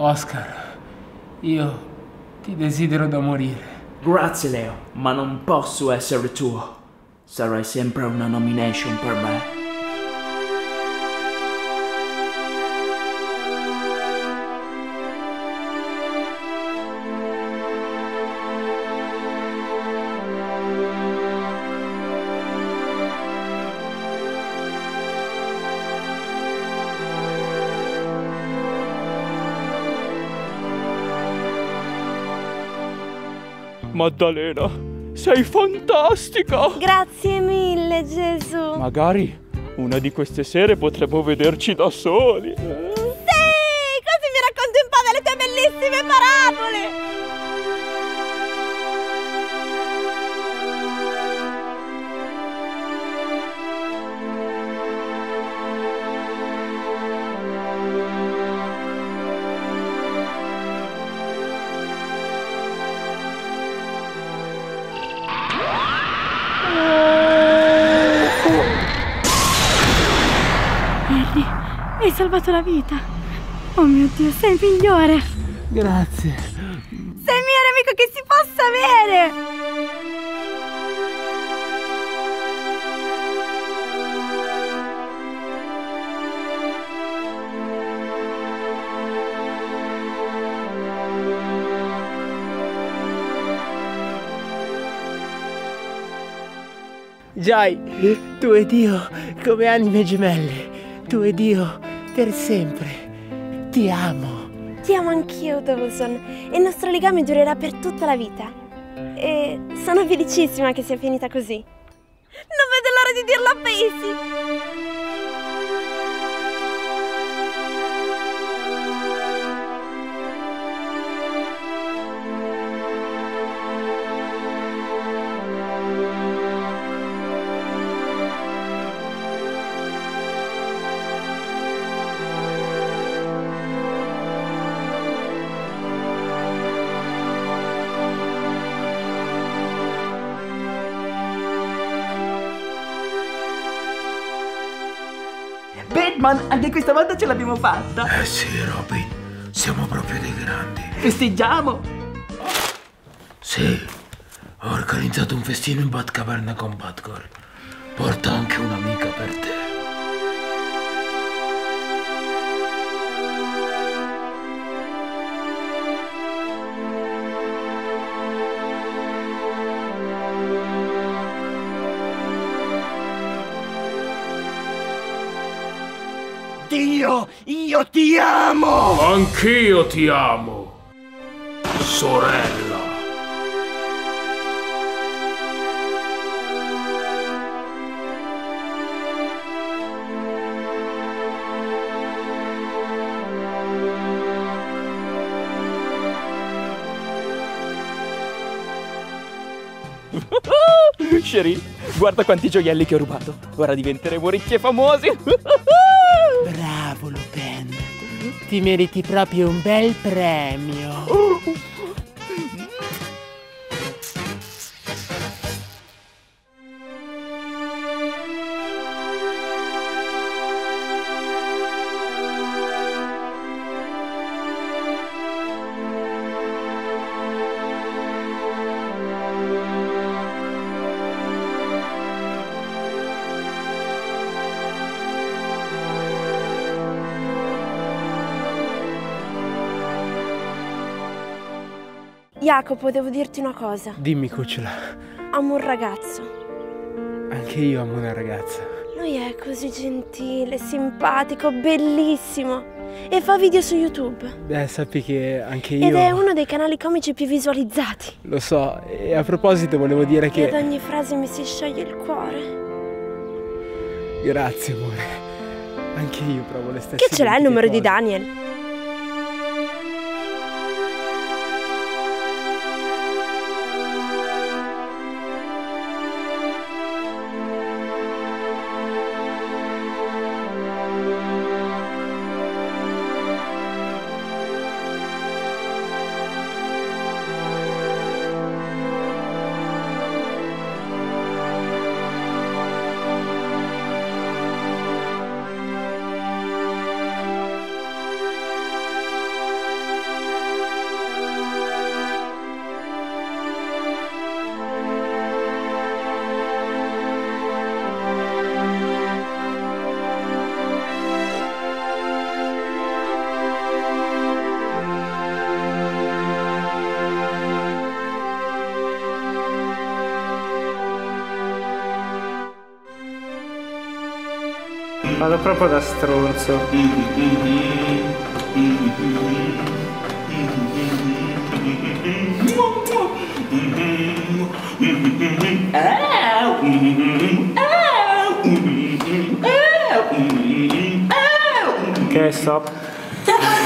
Oscar, io ti desidero da morire. Grazie Leo, ma non posso essere tuo. Sarai sempre una nomination per me. Maddalena, sei fantastica! Grazie mille, Gesù. Magari una di queste sere potremmo vederci da soli. Salvato la vita. Oh mio Dio, sei il migliore. Grazie. Sei il migliore amico che si possa avere. Giai, tu ed io come anime gemelle. Tu ed io per sempre. Ti amo. Ti amo anch'io, Dawson. E il nostro legame durerà per tutta la vita. E sono felicissima che sia finita così. Non vedo l'ora di dirlo a Paisy. Batman, anche questa volta ce l'abbiamo fatta. Eh sì, Robin, siamo proprio dei grandi. Festeggiamo. Sì, ho organizzato un festino in Batcaverna con Batgirl. Porta anche un'amica per te. Dio, io ti amo! Anch'io ti amo, sorella. Sherry, guarda quanti gioielli che ho rubato. Ora diventeremo ricchi e famosi. Ti meriti proprio un bel premio. Jacopo, devo dirti una cosa. Dimmi, cucciola. Amo un ragazzo. Anche io amo una ragazza. Lui è così gentile, simpatico, bellissimo. E fa video su YouTube. Beh, sappi che anche io... Ed è uno dei canali comici più visualizzati. Lo so, e a proposito volevo dire E ad che... ogni frase mi si scioglie il cuore. Grazie, amore. Anche io provo le stesse Che ce l'hai il numero di identiche Daniel? Vado proprio da stronzo. Ok, stop.